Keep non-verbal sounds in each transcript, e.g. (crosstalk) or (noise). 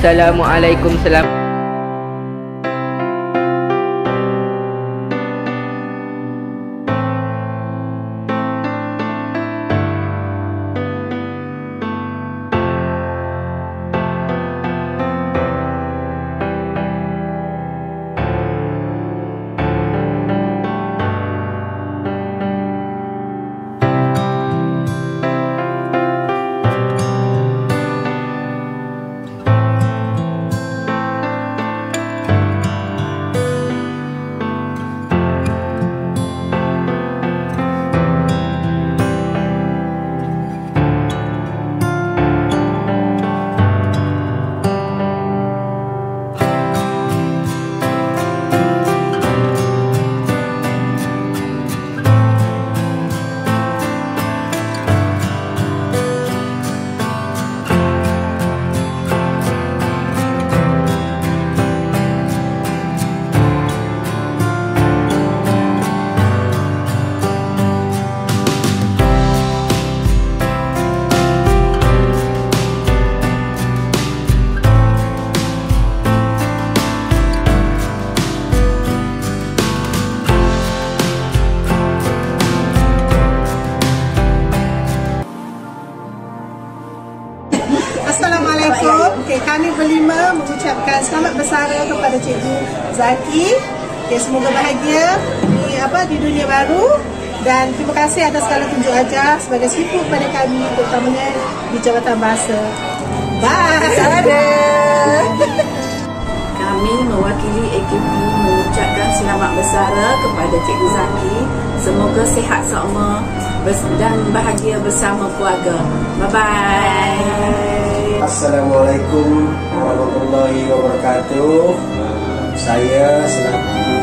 Assalamualaikum Selamat mengucapkan selamat bersara kepada Cikgu Zaki. Okay, semoga bahagia di apa di dunia baru dan terima kasih atas segala tunjuk ajar sebagai sipu kepada kami terutamanya di Jabatan Bahasa. Bye. (laughs) Kami mewakili AKP mengucapkan selamat bersara kepada Cikgu Zaki. Semoga sihat semua dan bahagia bersama keluarga. Bye-bye. Assalamualaikum warahmatullahi wabarakatuh. Saya selaku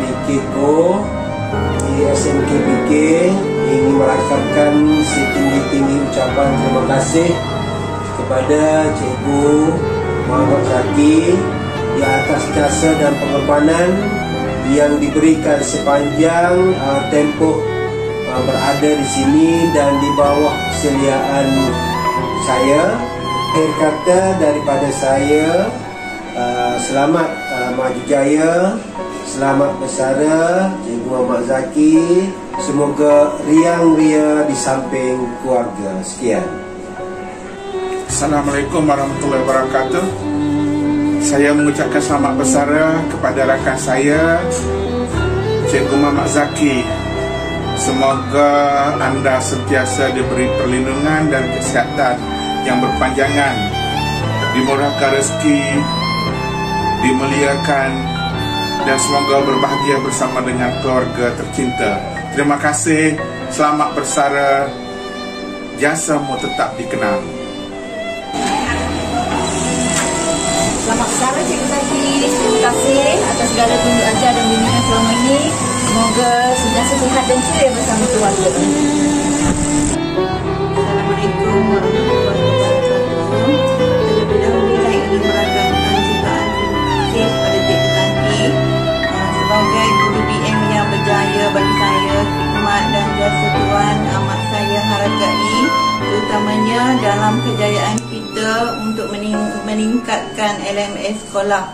PKKO di SMKPK ingin merakamkan setinggi-tinggi ucapan terima kasih kepada Cikgu Muhammad Zaki di atas jasa dan pengorbanan yang diberikan sepanjang uh, tempoh uh, berada di sini dan di bawah kesediaan saya akhir kata daripada saya uh, selamat uh, maju jaya selamat bersara Cikgu Muhammad Zaki. Semoga riang ria di samping keluarga. Sekian. Assalamualaikum warahmatullahi wabarakatuh. Saya mengucapkan selamat bersara kepada rakan saya Cikgu Muhammad Zaki Semoga anda sentiasa diberi perlindungan dan kesihatan yang berpanjangan. Dimurahkan rezeki Dimuliakan Dan semoga berbahagia bersama dengan keluarga tercinta. Terima kasih. Selamat bersara. Jasamu tetap dikenal. Selamat bersara Cikgu Zaki Terima kasih atas segala tunjuk ajar dan bimbingan selama ini Semoga sentiasa sihat dan ceria bersama keluarga. Assalamualaikum warahmatullahi wabarakatuh. Terlebih dahulu saya ingin terima kasih kepada Cikgu Zaki uh, sebagai guru BM yang berjaya bagi saya, khidmat dan jasa Tuan amat saya hargai terutamanya dalam kejayaan kita untuk meningkatkan LMS sekolah.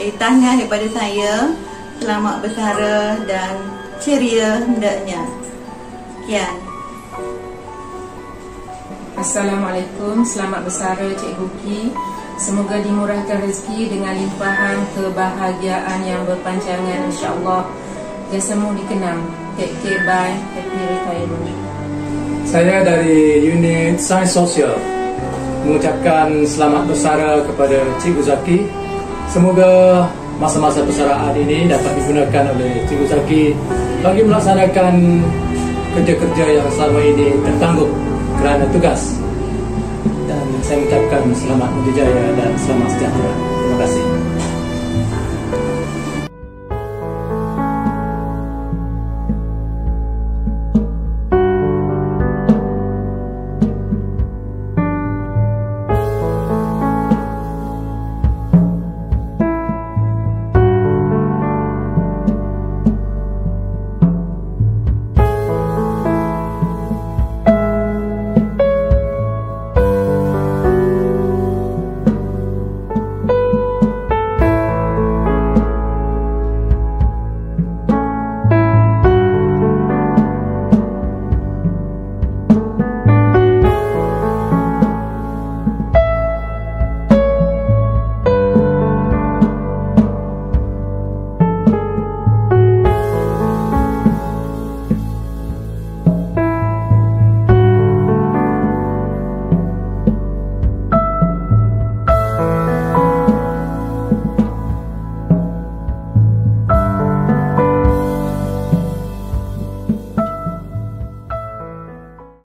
Jadi tahniah daripada saya selamat bersara dan ceria hendaknya. Sekian. Assalamualaikum, selamat bersara Cikgu Ki. Semoga dimurahkan rezeki dengan limpahan kebahagiaan yang berpanjangan insya-Allah. Jasamu dikenang. Take care, bye. Happy retirement. Saya dari unit Sains Sosial mengucapkan selamat bersara kepada Cikgu Zaki. Semoga masa-masa persaraan ini dapat digunakan oleh Cikgu Zaki bagi melaksanakan kerja-kerja yang selama ini tertangguh kerana tugas. Dan saya mengucapkan selamat berjaya dan selamat sejahtera. Terima kasih